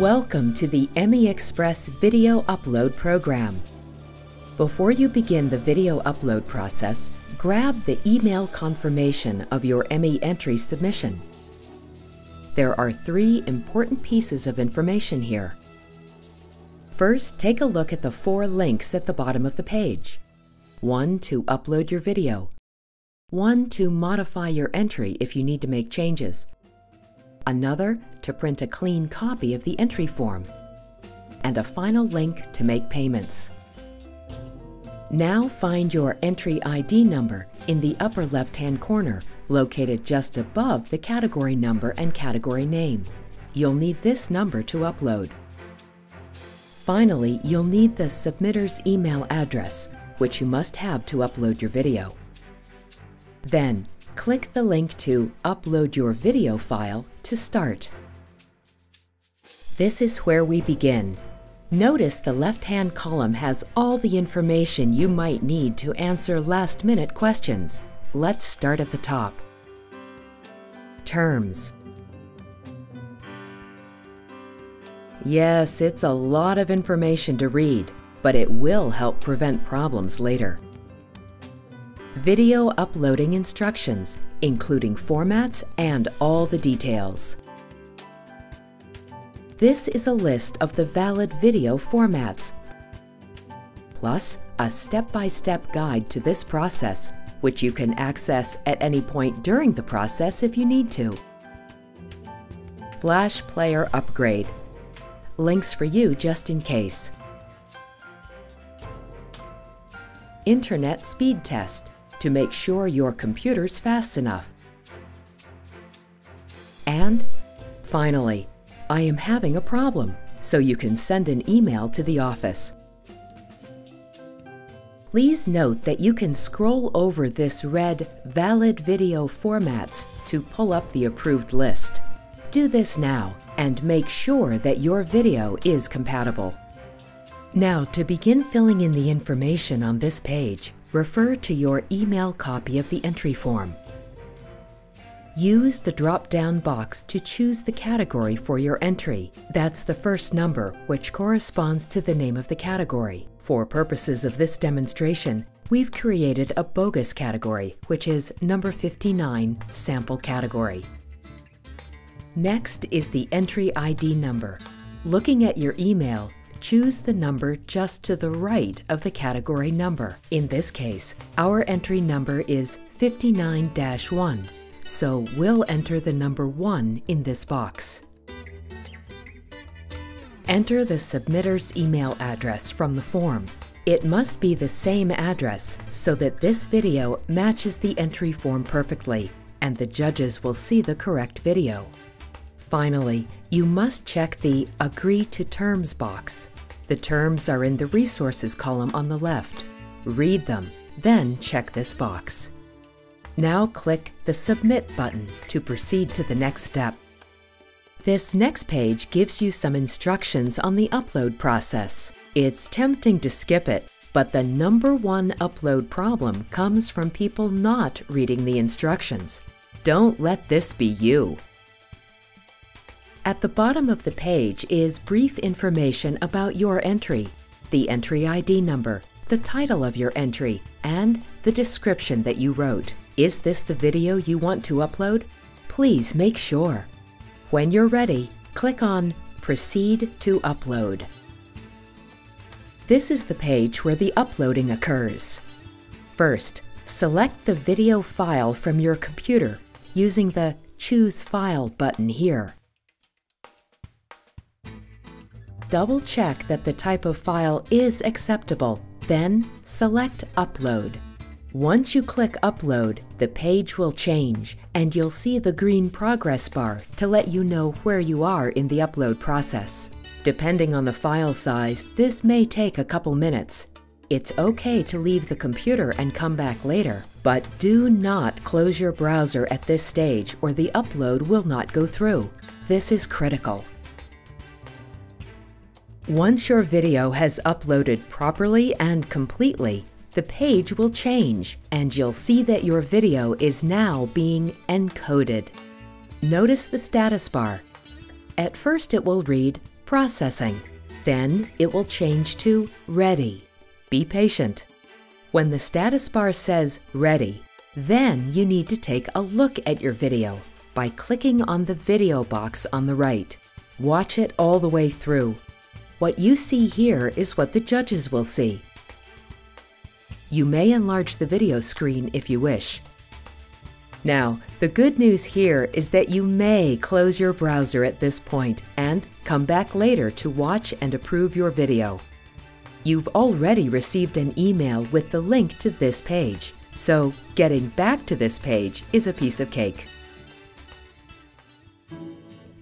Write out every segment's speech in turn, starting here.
Welcome to the Emmy Express Video Upload Program. Before you begin the video upload process, grab the email confirmation of your Emmy entry submission. There are three important pieces of information here. First, take a look at the four links at the bottom of the page. One to upload your video. One to modify your entry if you need to make changes another to print a clean copy of the entry form, and a final link to make payments. Now find your entry ID number in the upper left-hand corner, located just above the category number and category name. You'll need this number to upload. Finally, you'll need the submitter's email address, which you must have to upload your video. Then, click the link to Upload Your Video File to start. This is where we begin. Notice the left-hand column has all the information you might need to answer last-minute questions. Let's start at the top. Terms. Yes, it's a lot of information to read, but it will help prevent problems later. Video uploading instructions, including formats and all the details. This is a list of the valid video formats, plus a step-by-step -step guide to this process, which you can access at any point during the process if you need to. Flash Player Upgrade. Links for you just in case. Internet Speed Test to make sure your computer's fast enough. And finally, I am having a problem, so you can send an email to the office. Please note that you can scroll over this red Valid Video Formats to pull up the approved list. Do this now and make sure that your video is compatible. Now, to begin filling in the information on this page, refer to your email copy of the entry form. Use the drop-down box to choose the category for your entry. That's the first number, which corresponds to the name of the category. For purposes of this demonstration, we've created a bogus category, which is number 59, Sample Category. Next is the entry ID number. Looking at your email, choose the number just to the right of the category number. In this case, our entry number is 59-1, so we'll enter the number 1 in this box. Enter the submitter's email address from the form. It must be the same address so that this video matches the entry form perfectly, and the judges will see the correct video. Finally, you must check the Agree to Terms box. The terms are in the Resources column on the left. Read them, then check this box. Now click the Submit button to proceed to the next step. This next page gives you some instructions on the upload process. It's tempting to skip it, but the number one upload problem comes from people not reading the instructions. Don't let this be you. At the bottom of the page is brief information about your entry, the entry ID number, the title of your entry, and the description that you wrote. Is this the video you want to upload? Please make sure. When you're ready, click on Proceed to Upload. This is the page where the uploading occurs. First, select the video file from your computer using the Choose File button here. Double check that the type of file is acceptable, then select Upload. Once you click Upload, the page will change and you'll see the green progress bar to let you know where you are in the upload process. Depending on the file size, this may take a couple minutes. It's okay to leave the computer and come back later, but do not close your browser at this stage or the upload will not go through. This is critical. Once your video has uploaded properly and completely, the page will change and you'll see that your video is now being encoded. Notice the status bar. At first it will read, Processing. Then it will change to Ready. Be patient. When the status bar says Ready, then you need to take a look at your video by clicking on the video box on the right. Watch it all the way through. What you see here is what the judges will see. You may enlarge the video screen if you wish. Now, the good news here is that you may close your browser at this point and come back later to watch and approve your video. You've already received an email with the link to this page, so getting back to this page is a piece of cake.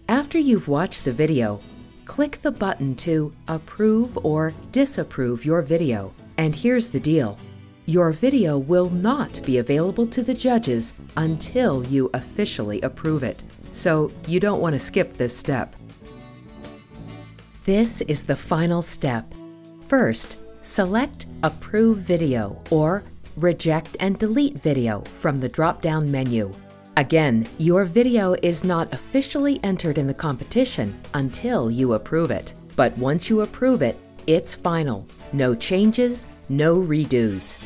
After you've watched the video, click the button to approve or disapprove your video. And here's the deal. Your video will not be available to the judges until you officially approve it, so you don't want to skip this step. This is the final step. First, select Approve Video or Reject and Delete Video from the drop-down menu. Again, your video is not officially entered in the competition until you approve it. But once you approve it, it's final. No changes, no redos.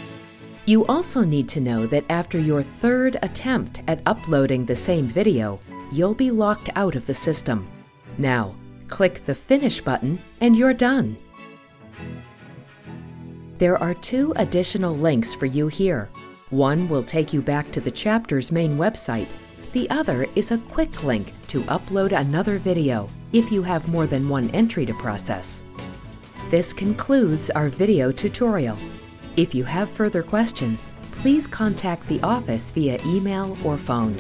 You also need to know that after your third attempt at uploading the same video, you'll be locked out of the system. Now, click the Finish button and you're done. There are two additional links for you here. One will take you back to the chapter's main website. The other is a quick link to upload another video if you have more than one entry to process. This concludes our video tutorial. If you have further questions, please contact the office via email or phone.